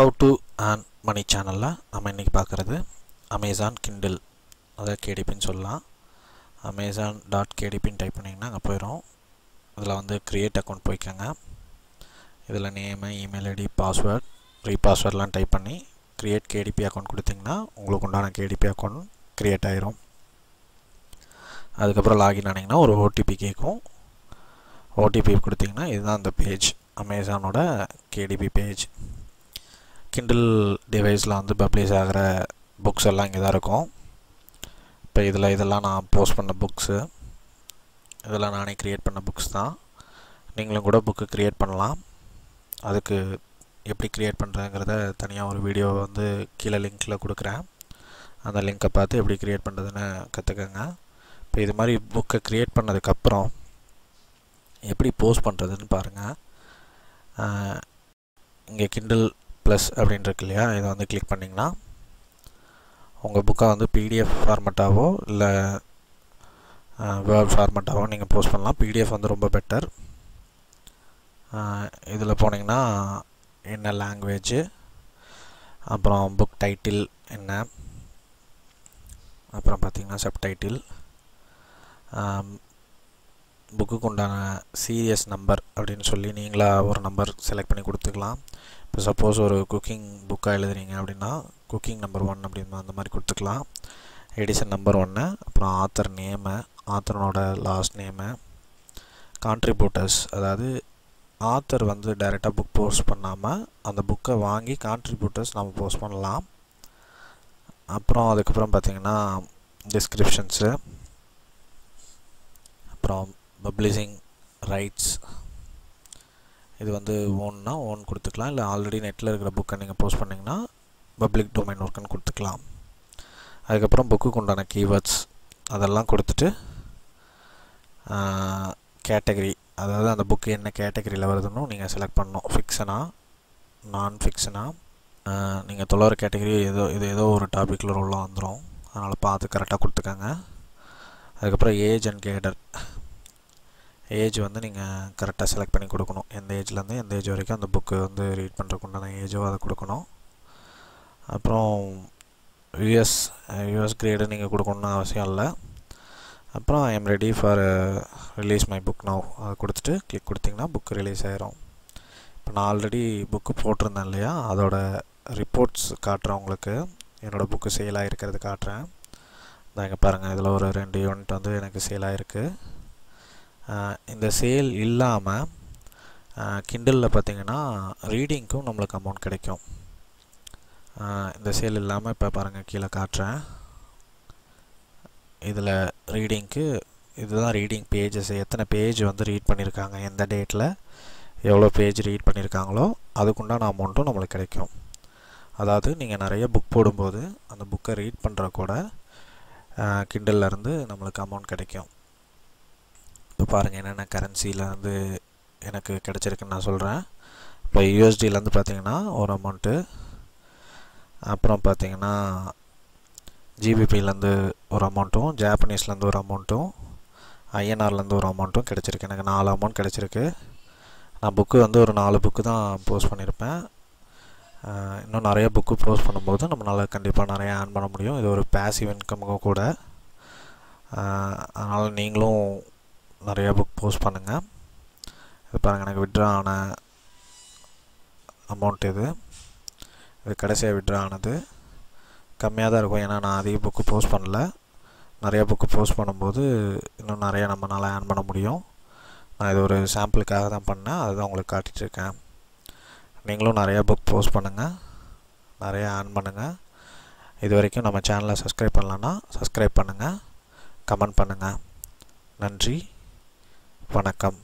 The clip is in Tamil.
ஹவு டு ஆன் மணி சேனலில் நம்ம இன்றைக்கி பார்க்குறது அமேசான் கிண்டில் அதை கேடிபின்னு சொல்லலாம். அமேசான் டாட் கேடிபின்னு டைப் பண்ணிங்கன்னா அங்கே போயிடும் இதில் வந்து க்ரியேட் அக்கௌண்ட் போய்க்கோங்க. இதில் நேமு இமெயில் ஐடி பாஸ்வேர்ட் ரீபாஸ்வேர்ட்லாம் டைப் பண்ணி க்ரியேட் கேடிபி அக்கௌண்ட் கொடுத்தீங்கன்னா உங்களுக்கு உண்டான கேடிபி அக்கௌண்ட் க்ரியேட் ஆயிரும். அதுக்கப்புறம் லாகின் ஆனீங்கன்னா ஒரு ஓடிபி கேட்கும். ஓடிபி கொடுத்தீங்கன்னா இதுதான் அந்த பேஜ் அமேசானோட கேடிபி பேஜ் கிண்டில் டிவைஸில் வந்து பப்ளிஷ் ஆகிற புக்ஸ் எல்லாம் இங்கே தான் இருக்கும். இப்போ இதில் இதெல்லாம் நான் போஸ்ட் பண்ண புக்ஸு இதெல்லாம் நானே க்ரியேட் பண்ண புக்ஸ் தான். நீங்களும் கூட புக்கு க்ரியேட் பண்ணலாம். அதுக்கு எப்படி க்ரியேட் பண்ணுறதுங்கிறத தனியாக ஒரு வீடியோ வந்து கீழே லிங்க்கில் கொடுக்குறேன். அந்த லிங்க்கை பார்த்து எப்படி க்ரியேட் பண்ணுறதுன்னு கற்றுக்கங்க இப்போ இது மாதிரி புக்கை க்ரியேட் பண்ணதுக்கப்புறம் எப்படி போஸ்ட் பண்ணுறதுன்னு பாருங்கள் இங்கே கிண்டில் ப்ளஸ் அப்படின்னு இருக்கு இல்லையா? இதை வந்து கிளிக் பண்ணிங்கன்னா உங்கள் புக்கை வந்து பிடிஎஃப் ஃபார்மெட்டாகவோ இல்லை வேர்ட் ஃபார்மெட்டாகவோ நீங்கள் போஸ்ட் பண்ணலாம். பிடிஎஃப் வந்து ரொம்ப பெட்டர் இதில் போனீங்கன்னா என்ன லாங்குவேஜு அப்புறம் புக் டைட்டில் என்ன அப்புறம் பார்த்திங்கன்னா சப்டைட்டில் புக்குக்கு உண்டான சீரியஸ் நம்பர் அப்படின்னு சொல்லி நீங்களாக ஒரு நம்பர் செலக்ட் பண்ணி கொடுத்துக்கலாம். இப்போ சப்போஸ் ஒரு குக்கிங் புக்காக எழுதுறீங்க அப்படின்னா குக்கிங் நம்பர் ஒன் அப்படின்னு அந்த மாதிரி கொடுத்துக்கலாம். எடிஷன் நம்பர் ஒன்று அப்புறம் ஆத்தர் நேமு ஆத்தரோட லாஸ்ட் நேமு கான்ட்ரிபியூட்டர்ஸ் அதாவது ஆத்தர் வந்து டைரெக்டாக புக் போஸ்ட் பண்ணாமல் அந்த புக்கை வாங்கி கான்ட்ரிபியூட்டர்ஸ் நம்ம போஸ்ட் பண்ணலாம். அப்புறம் அதுக்கப்புறம் பார்த்திங்கன்னா டிஸ்கிரிப்ஷன்ஸு அப்புறம் பப்ளிஷிங் ரைட்ஸ் இது வந்து ஓன்னா ஓன் கொடுத்துக்கலாம். இல்லை ஆல்ரெடி நெட்டில் இருக்கிற புக்கை நீங்கள் போஸ்ட் பண்ணிங்கன்னா பப்ளிக் டொமைன் ஒர்க்குன்னு கொடுத்துக்கலாம். அதுக்கப்புறம் புக்குக்கு உண்டான கீவேர்ட்ஸ் அதெல்லாம் கொடுத்துட்டு கேட்டகரி அதாவது அந்த புக்கு என்ன கேட்டகரியில் வருதுன்னு நீங்கள் செலக்ட் பண்ணணும். ஃபிக்ஷனா நான் ஃபிக்ஷனா நீங்கள் தொள்ளாயிர கேட்டகரி ஏதோ இது ஏதோ ஒரு டாப்பிக்கில் உள்ள வந்துடும் அதனால் பார்த்து கரெக்டாக கொடுத்துக்கோங்க. அதுக்கப்புறம் ஏஜ் அண்ட் கேடர் ஏஜ் வந்து நீங்கள் கரெக்டாக செலக்ட் பண்ணி கொடுக்கணும். எந்த ஏஜ்லேருந்து எந்த ஏஜ் வரைக்கும் அந்த புக்கு வந்து ரீட் பண்ணுறக்குண்டான ஏஜோ அதை கொடுக்கணும். அப்புறம் யூஎஸ் யூஎஸ் கிரேடு நீங்கள் கொடுக்கணுன்னு அவசியம் இல்லை. அப்புறம் I am ready for release my book now அதை கொடுத்துட்டு கிளிக் கொடுத்திங்கன்னா புக்கு ரிலீஸ் ஆயிரும். இப்போ நான் ஆல்ரெடி புக்கு போட்டிருந்தேன் இல்லையா? அதோட ரிப்போர்ட்ஸ் காட்டுறேன் உங்களுக்கு. என்னோடய புக்கு சேல் இருக்கிறது காட்டுறேன். இதான் இங்கே பாருங்கள் இதில் ஒரு ரெண்டு யூனிட் வந்து எனக்கு சேல் ஆகிருக்கு இந்த சேல் இல்லாமல் கிண்டலில் பார்த்திங்கன்னா ரீடிங்க்கும் நம்மளுக்கு அமௌண்ட் கிடைக்கும். இந்த சேல் இல்லாமல் இப்போ பாருங்கள் கீழே காட்டுறேன். இதில் ரீடிங்க்கு இதுதான் ரீடிங் பேஜஸ் எத்தனை பேஜ் வந்து ரீட் பண்ணியிருக்காங்க எந்த டேட்டில் எவ்வளோ பேஜ் ரீட் பண்ணியிருக்காங்களோ அதுக்குண்டான அமௌண்ட்டும் நம்மளுக்கு கிடைக்கும். அதாவது நீங்கள் நிறைய புக் போடும்போது அந்த புக்கை ரீட் பண்ணுற கூட கிண்டல்லேருந்து நம்மளுக்கு அமௌண்ட் கிடைக்கும். இப்போ பாருங்கள் என்னென்ன கரன்சியில் வந்து எனக்கு கிடச்சிருக்குன்னு நான் சொல்கிறேன் இப்போ யூஎஸ்டிலேருந்து பார்த்தீங்கன்னா ஒரு அமௌண்ட்டு அப்புறம் பார்த்தீங்கன்னா ஜிபிபிலேருந்து ஒரு அமௌண்ட்டும் ஜாப்பனீஸ்லேருந்து ஒரு அமௌண்ட்டும் ஐஎன்ஆர்லேருந்து ஒரு அமௌண்ட்டும் கிடச்சிருக்கு. எனக்கு நாலு அமௌண்ட் கிடச்சிருக்கு. நான் புக்கு வந்து ஒரு நாலு புக்கு தான் போஸ்ட் பண்ணியிருப்பேன் இன்னும் நிறைய புக்கு போஸ்ட் பண்ணும்போது நம்மளால் கண்டிப்பாக நிறைய ஏர்ன் பண்ண முடியும். இது ஒரு பேசிவ் இன்கமுக்கும் கூட. அதனால் நீங்களும் நிறைய புக் போஸ்ட் பண்ணுங்கள் இது பாருங்கள் எனக்கு விட்ரா ஆன அமௌண்ட் இது. இது கடைசியாக விட்ரா ஆனது. கம்மியாக தான் இருக்கும் ஏன்னா நான் அதிக புக்கு போஸ்ட் பண்ணல. நிறைய புக்கு போஸ்ட் பண்ணும்போது இன்னும் நிறைய நம்மளால் ஏர்ன் பண்ண முடியும். நான் இது ஒரு சாம்பிளுக்காக தான் பண்ணேன் அதுதான் உங்களுக்கு காட்டிகிட்ருக்கேன் நீங்களும் நிறையா புக் போஸ்ட் பண்ணுங்கள் நிறையா ஏர்ன் பண்ணுங்கள் இது வரைக்கும் நம்ம சேனலை சப்ஸ்கிரைப் பண்ணலன்னா சப்ஸ்கிரைப் பண்ணுங்கள் கமெண்ட் பண்ணுங்கள் நன்றி. வணக்கம்.